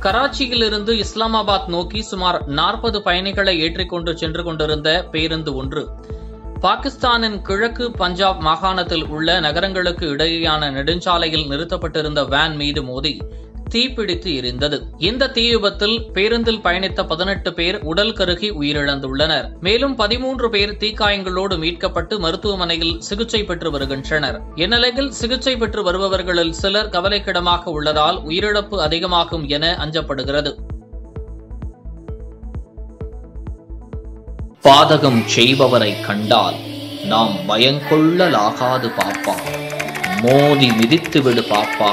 கராச்சியிலிருந்து இஸ்லாமாபாத் நோக்கி சுமார் நாற்பது பயணிகளை ஏற்றிக்கொண்டு சென்று கொண்டிருந்த பேருந்து ஒன்று. பாகிஸ்தானின் கிழக்கு பஞ்சாப் மாகாணத்தில் உள்ள நகரங்களுக்கு இடையேயான நெடுஞ்சாலையில் நிறுத்தப்பட்டிருந்த வேன் மீது மோதி. தீப்பிடித்து எரிந்தது. இந்த தீ விபத்தில் பேருந்தில் பயணித்த பதினெட்டு பேர் உடல் கருகி உயிரிழந்துள்ளனர். மேலும் பதிமூன்று பேர் தீக்காயங்களோடு மீட்கப்பட்டு மருத்துவமனையில் சிகிச்சை பெற்று வருகின்றனர். இந்நிலையில் சிகிச்சை பெற்று வருபவர்களில் சிலர் கவலைக்கிடமாக உள்ளதால் உயிரிழப்பு அதிகமாகும் என அஞ்சப்படுகிறது. பாதகம் செய்பவரை கண்டால் நாம் பயங்கொள்ளலாகாது பாப்பா. மோதி மிதித்து விடு பாப்பா.